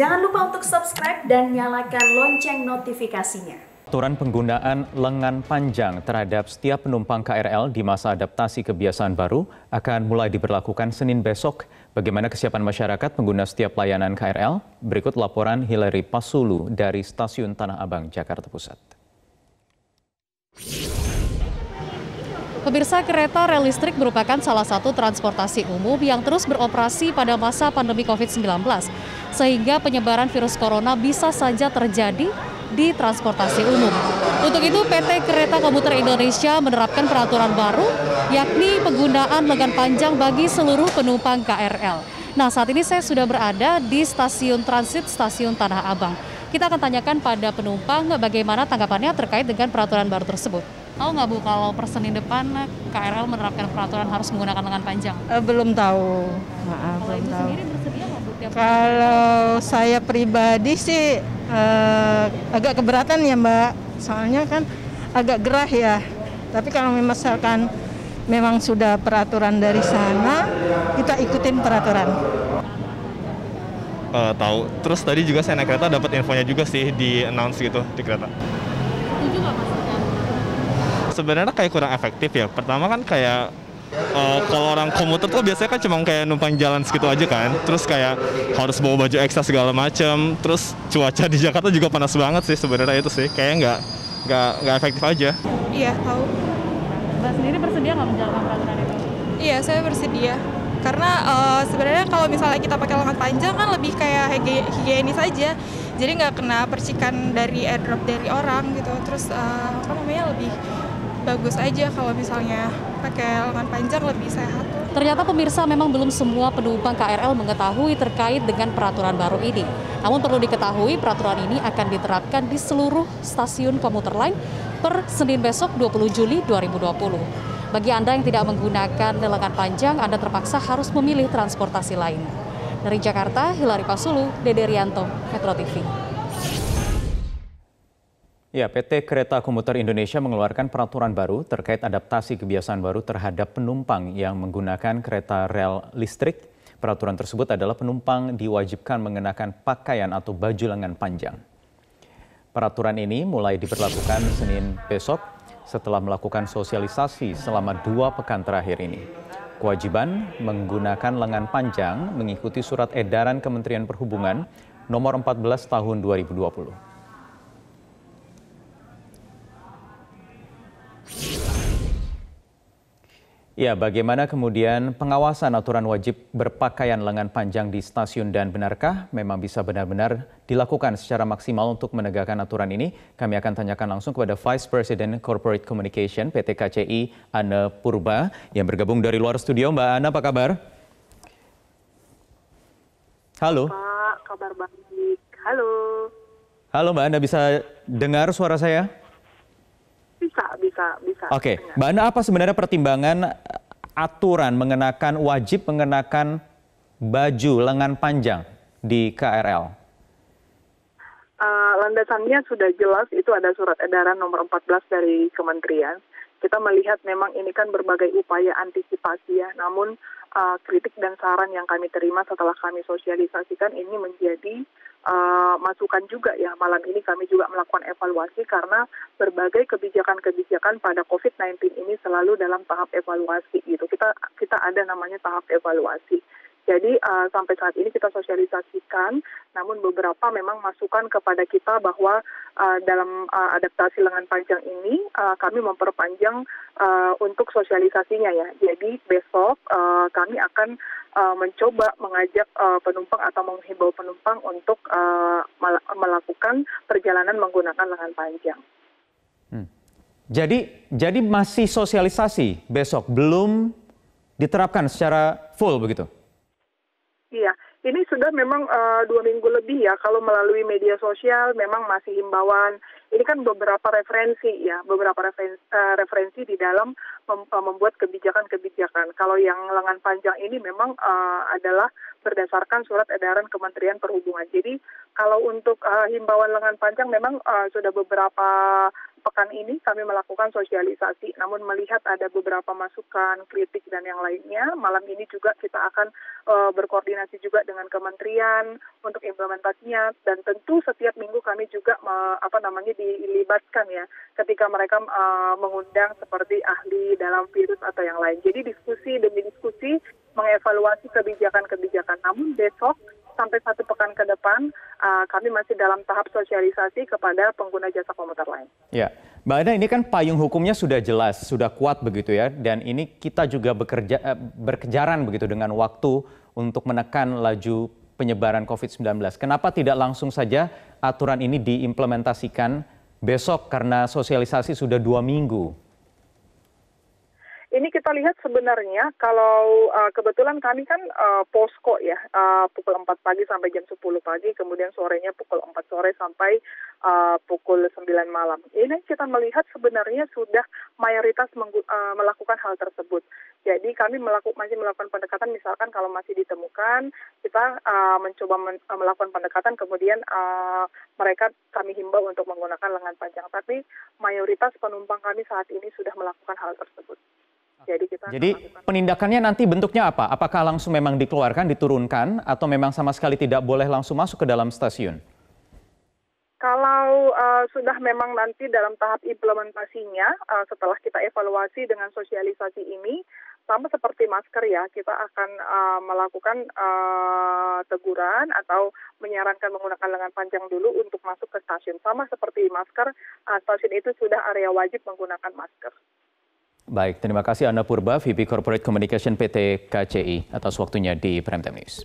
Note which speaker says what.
Speaker 1: Jangan lupa untuk subscribe dan nyalakan lonceng notifikasinya.
Speaker 2: Aturan penggunaan lengan panjang terhadap setiap penumpang KRL di masa adaptasi kebiasaan baru akan mulai diberlakukan Senin besok. Bagaimana kesiapan masyarakat pengguna setiap layanan KRL? Berikut laporan Hilary Pasulu dari Stasiun Tanah Abang, Jakarta Pusat.
Speaker 3: Pemirsa kereta rel listrik merupakan salah satu transportasi umum yang terus beroperasi pada masa pandemi COVID-19, sehingga penyebaran virus corona bisa saja terjadi di transportasi umum. Untuk itu PT Kereta Komuter Indonesia menerapkan peraturan baru, yakni penggunaan lengan panjang bagi seluruh penumpang KRL. Nah, saat ini saya sudah berada di stasiun transit Stasiun Tanah Abang. Kita akan tanyakan pada penumpang bagaimana tanggapannya terkait dengan peraturan baru tersebut. Tahu nggak Bu kalau per Senin depan KRL menerapkan peraturan harus menggunakan lengan panjang?
Speaker 4: Eh, belum tahu.
Speaker 3: Maaf, kalau belum Ibu tahu. sendiri bersedia nggak Bu?
Speaker 4: Kalau saya pribadi sih eh, agak keberatan ya Mbak, soalnya kan agak gerah ya. Tapi kalau misalkan memang sudah peraturan dari sana, kita ikutin peraturan.
Speaker 5: Uh, tahu. Terus tadi juga saya naik kereta dapat infonya juga sih di announce gitu di kereta.
Speaker 3: Setuju nggak Mas?
Speaker 5: Sebenarnya kayak kurang efektif ya. Pertama kan kayak uh, kalau orang komuter tuh biasanya kan cuma kayak numpang jalan segitu aja kan. Terus kayak harus bawa baju ekstra segala macam. Terus cuaca di Jakarta juga panas banget sih sebenarnya itu sih. Kayaknya nggak nggak nggak efektif aja.
Speaker 6: Iya tahu.
Speaker 3: Mbak sendiri bersedia nggak menjalankan peraturan itu?
Speaker 6: Iya saya bersedia. Karena uh, sebenarnya kalau misalnya kita pakai lengan panjang kan lebih kayak higienis aja. Jadi nggak kena percikan dari airdrop dari orang gitu. Terus uh, apa namanya lebih bagus aja kalau misalnya pakai lengan panjang lebih sehat.
Speaker 3: Ternyata pemirsa memang belum semua penumpang KRL mengetahui terkait dengan peraturan baru ini. Namun perlu diketahui peraturan ini akan diterapkan di seluruh stasiun komuter lain per Senin besok 20 Juli 2020. Bagi Anda yang tidak menggunakan lengan panjang, Anda terpaksa harus memilih transportasi lain. Dari Jakarta, Hilary Pasulu, Dede Rianto, Metro TV.
Speaker 2: Ya, PT Kereta Komuter Indonesia mengeluarkan peraturan baru terkait adaptasi kebiasaan baru terhadap penumpang yang menggunakan kereta rel listrik. Peraturan tersebut adalah penumpang diwajibkan mengenakan pakaian atau baju lengan panjang. Peraturan ini mulai diberlakukan Senin besok setelah melakukan sosialisasi selama dua pekan terakhir ini. Kewajiban menggunakan lengan panjang mengikuti surat edaran Kementerian Perhubungan nomor 14 tahun 2020. Ya, bagaimana kemudian pengawasan aturan wajib berpakaian lengan panjang di stasiun dan benarkah memang bisa benar-benar dilakukan secara maksimal untuk menegakkan aturan ini? Kami akan tanyakan langsung kepada Vice President Corporate Communication PT KCI, Anne Purba, yang bergabung dari luar studio. Mbak Anne, apa kabar? Halo.
Speaker 7: Pak, kabar baik. Halo.
Speaker 2: Halo Mbak Anne, bisa dengar suara saya?
Speaker 7: Bisa, bisa, bisa.
Speaker 2: Oke, okay. Mbak Ana apa sebenarnya pertimbangan aturan mengenakan wajib mengenakan baju lengan panjang di KRL?
Speaker 7: Uh, landasannya sudah jelas, itu ada surat edaran nomor 14 dari Kementerian. Kita melihat memang ini kan berbagai upaya antisipasi ya, namun uh, kritik dan saran yang kami terima setelah kami sosialisasikan ini menjadi uh, masukan juga ya. Malam ini kami juga melakukan evaluasi karena berbagai kebijakan-kebijakan pada COVID-19 ini selalu dalam tahap evaluasi gitu. Kita kita ada namanya tahap evaluasi. Jadi uh, sampai saat ini kita sosialisasikan, namun beberapa memang masukan kepada kita bahwa uh, dalam uh, adaptasi lengan panjang ini uh, kami memperpanjang uh, untuk sosialisasinya ya. Jadi besok uh, kami akan uh, mencoba mengajak uh, penumpang atau menghimbau penumpang untuk uh, melakukan perjalanan menggunakan lengan panjang.
Speaker 2: Hmm. Jadi jadi masih sosialisasi besok belum diterapkan secara full begitu?
Speaker 7: Ini sudah memang uh, dua minggu lebih ya. Kalau melalui media sosial memang masih himbauan. Ini kan beberapa referensi ya, beberapa referensi, uh, referensi di dalam mem uh, membuat kebijakan-kebijakan. Kalau yang lengan panjang ini memang uh, adalah berdasarkan surat edaran Kementerian Perhubungan. Jadi kalau untuk uh, himbauan lengan panjang memang uh, sudah beberapa pekan ini kami melakukan sosialisasi, namun melihat ada beberapa masukan, kritik dan yang lainnya, malam ini juga kita akan uh, berkoordinasi juga dengan kementerian untuk implementasinya dan tentu setiap minggu kami juga uh, apa namanya dilibatkan ya ketika mereka uh, mengundang seperti ahli dalam virus atau yang lain. Jadi diskusi demi diskusi mengevaluasi kebijakan-kebijakan. Namun besok sampai satu pekan ke depan uh, kami masih dalam tahap sosialisasi kepada pengguna jasa komuter lain.
Speaker 2: Ya, Mbak Ana ini kan payung hukumnya sudah jelas, sudah kuat begitu ya, dan ini kita juga bekerja eh, berkejaran begitu dengan waktu untuk menekan laju penyebaran COVID-19. Kenapa tidak langsung saja aturan ini diimplementasikan besok karena sosialisasi sudah dua minggu?
Speaker 7: Kita lihat sebenarnya kalau uh, kebetulan kami kan uh, posko ya uh, pukul 4 pagi sampai jam 10 pagi, kemudian sorenya pukul 4 sore sampai uh, pukul 9 malam. Ini kita melihat sebenarnya sudah mayoritas uh, melakukan hal tersebut. Jadi kami melakukan masih melakukan pendekatan misalkan kalau masih ditemukan kita uh, mencoba men, uh, melakukan pendekatan kemudian uh, mereka kami himbau untuk menggunakan lengan panjang. Tapi mayoritas penumpang kami saat ini sudah melakukan hal tersebut.
Speaker 2: Jadi kita Jadi penindakannya nanti bentuknya apa? Apakah langsung memang dikeluarkan, diturunkan, atau memang sama sekali tidak boleh langsung masuk ke dalam stasiun?
Speaker 7: Kalau uh, sudah memang nanti dalam tahap implementasinya, uh, setelah kita evaluasi dengan sosialisasi ini, sama seperti masker ya, kita akan uh, melakukan uh, teguran atau menyarankan menggunakan lengan panjang dulu untuk masuk ke stasiun. Sama seperti masker, uh, stasiun itu sudah area wajib menggunakan masker.
Speaker 2: Baik, terima kasih Anda Purba, VP Corporate Communication PT KCI atas waktunya di Prime Time News.